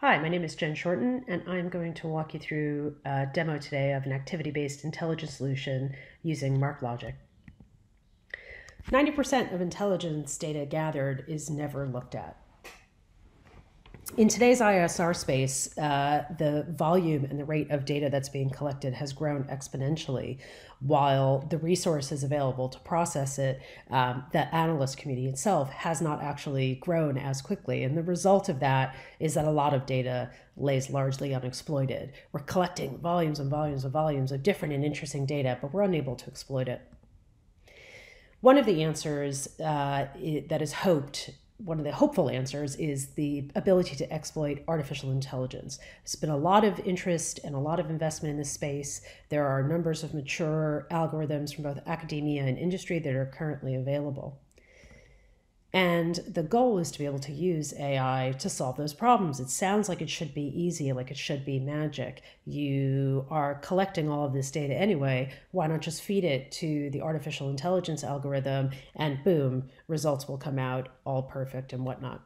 Hi, my name is Jen Shorten, and I'm going to walk you through a demo today of an activity-based intelligence solution using MarkLogic. 90% of intelligence data gathered is never looked at in today's ISR space, uh, the volume and the rate of data that's being collected has grown exponentially, while the resources available to process it, um, the analyst community itself, has not actually grown as quickly. And the result of that is that a lot of data lays largely unexploited. We're collecting volumes and volumes and volumes of different and interesting data, but we're unable to exploit it. One of the answers uh, that is hoped one of the hopeful answers is the ability to exploit artificial intelligence. There's been a lot of interest and a lot of investment in this space. There are numbers of mature algorithms from both academia and industry that are currently available. And the goal is to be able to use AI to solve those problems. It sounds like it should be easy, like it should be magic. You are collecting all of this data anyway. Why not just feed it to the artificial intelligence algorithm and boom, results will come out all perfect and whatnot.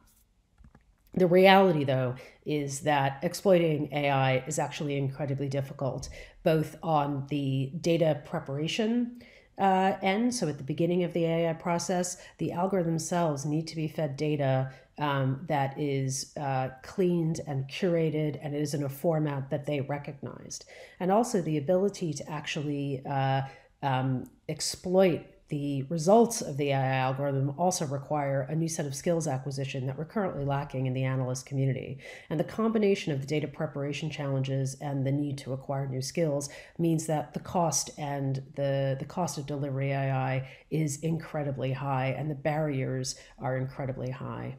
The reality, though, is that exploiting AI is actually incredibly difficult, both on the data preparation uh, end. So at the beginning of the AI process, the algorithms themselves need to be fed data um, that is uh, cleaned and curated and it is in a format that they recognized. And also the ability to actually uh, um, exploit the results of the AI algorithm also require a new set of skills acquisition that we're currently lacking in the analyst community. And the combination of the data preparation challenges and the need to acquire new skills means that the cost and the, the cost of delivery AI is incredibly high and the barriers are incredibly high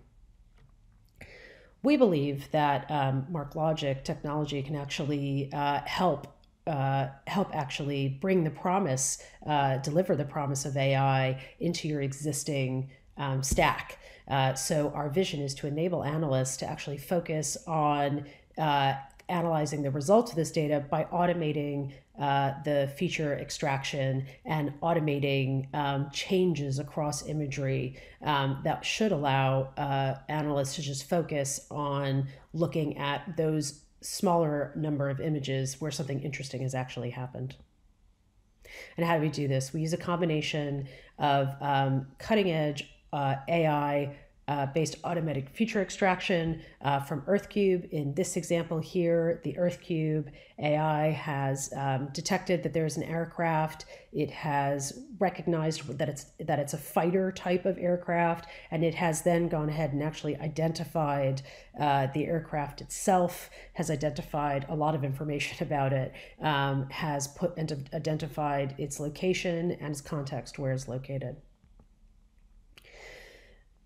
we believe that um, MarkLogic technology can actually uh, help uh, help actually bring the promise, uh, deliver the promise of AI into your existing um, stack. Uh, so our vision is to enable analysts to actually focus on uh, analyzing the results of this data by automating uh, the feature extraction and automating um, changes across imagery um, that should allow analysts to just focus on looking at those smaller number of images where something interesting has actually happened. And how do we do this? We use a combination of um, cutting edge uh, AI uh, based automatic feature extraction uh, from EarthCube. In this example here, the EarthCube AI has um, detected that there's an aircraft. It has recognized that it's that it's a fighter type of aircraft, and it has then gone ahead and actually identified uh, the aircraft itself. Has identified a lot of information about it. Um, has put and identified its location and its context where it's located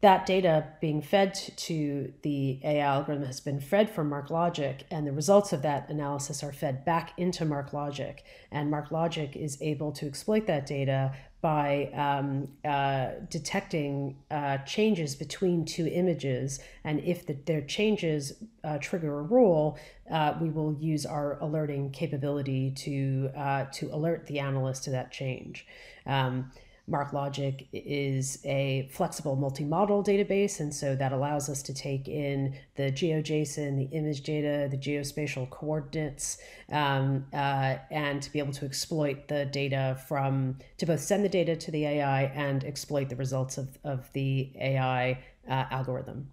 that data being fed to the AI algorithm has been fed from MarkLogic, and the results of that analysis are fed back into MarkLogic. And MarkLogic is able to exploit that data by um, uh, detecting uh, changes between two images. And if the, their changes uh, trigger a rule, uh, we will use our alerting capability to, uh, to alert the analyst to that change. Um, MarkLogic is a flexible multi-model database, and so that allows us to take in the GeoJSON, the image data, the geospatial coordinates, um, uh, and to be able to exploit the data from, to both send the data to the AI and exploit the results of, of the AI uh, algorithm.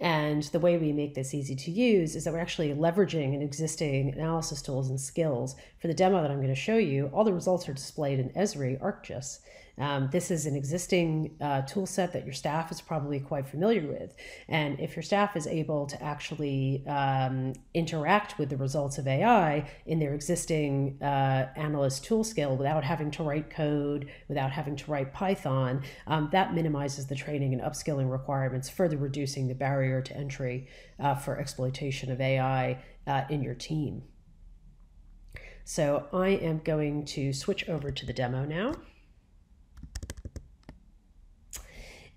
And the way we make this easy to use is that we're actually leveraging an existing analysis tools and skills. For the demo that I'm going to show you, all the results are displayed in Esri ArcGIS. Um, this is an existing uh, tool set that your staff is probably quite familiar with. And if your staff is able to actually um, interact with the results of AI in their existing uh, analyst tool skill without having to write code, without having to write Python, um, that minimizes the training and upskilling requirements, further reducing the barrier to entry uh, for exploitation of AI uh, in your team. So I am going to switch over to the demo now.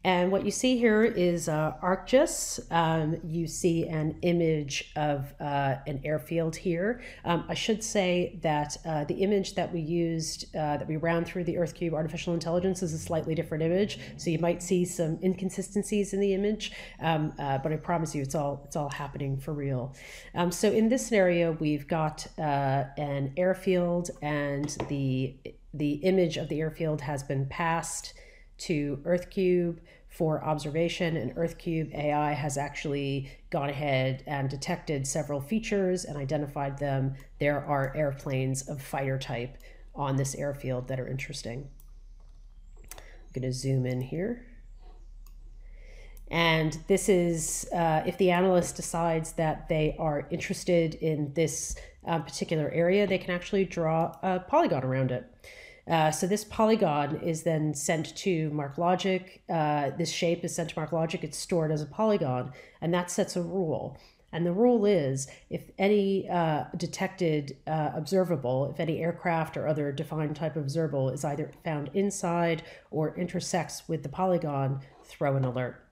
And what you see here is uh, ArcGIS. Um, you see an image of uh, an airfield here. Um, I should say that uh, the image that we used, uh, that we ran through the EarthCube artificial intelligence is a slightly different image. So you might see some inconsistencies in the image, um, uh, but I promise you it's all, it's all happening for real. Um, so in this scenario, we've got uh, an airfield and the, the image of the airfield has been passed to EarthCube for observation, and EarthCube AI has actually gone ahead and detected several features and identified them. There are airplanes of fighter type on this airfield that are interesting. I'm going to zoom in here. And this is uh, if the analyst decides that they are interested in this uh, particular area, they can actually draw a polygon around it. Uh, so this polygon is then sent to MarkLogic. Uh, this shape is sent to MarkLogic. It's stored as a polygon, and that sets a rule. And the rule is if any uh, detected uh, observable, if any aircraft or other defined type of observable is either found inside or intersects with the polygon, throw an alert.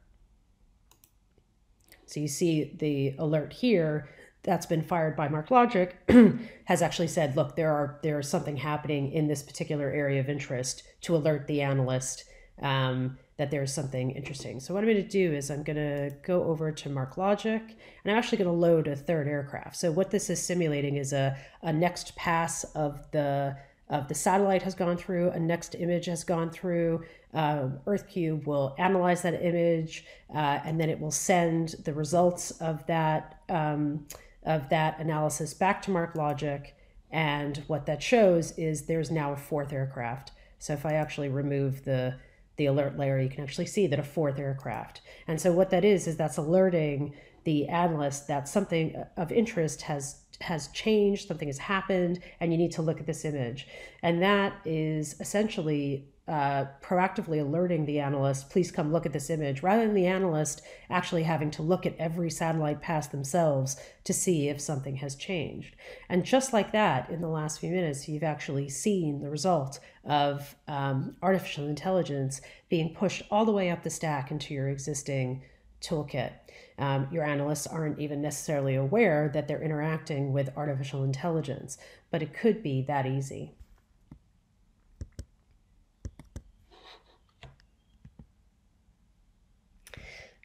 So you see the alert here that's been fired by MarkLogic has actually said, look, there are there's something happening in this particular area of interest to alert the analyst um, that there's something interesting. So what I'm going to do is I'm going to go over to MarkLogic and I'm actually going to load a third aircraft. So what this is simulating is a, a next pass of the of the satellite has gone through, a next image has gone through. Um, EarthCube will analyze that image, uh, and then it will send the results of that um, of that analysis back to MarkLogic. And what that shows is there's now a fourth aircraft. So if I actually remove the the alert layer, you can actually see that a fourth aircraft. And so what that is is that's alerting the analyst that something of interest has has changed, something has happened, and you need to look at this image. And that is essentially uh, proactively alerting the analyst, please come look at this image, rather than the analyst actually having to look at every satellite pass themselves to see if something has changed. And just like that, in the last few minutes, you've actually seen the result of um, artificial intelligence being pushed all the way up the stack into your existing toolkit. Um, your analysts aren't even necessarily aware that they're interacting with artificial intelligence, but it could be that easy.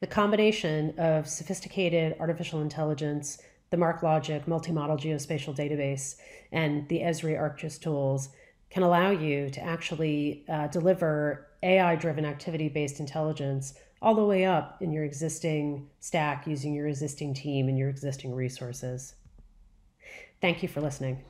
The combination of sophisticated artificial intelligence, the MarkLogic multi-model geospatial database, and the Esri ArcGIS tools can allow you to actually uh, deliver AI-driven activity-based intelligence all the way up in your existing stack using your existing team and your existing resources. Thank you for listening.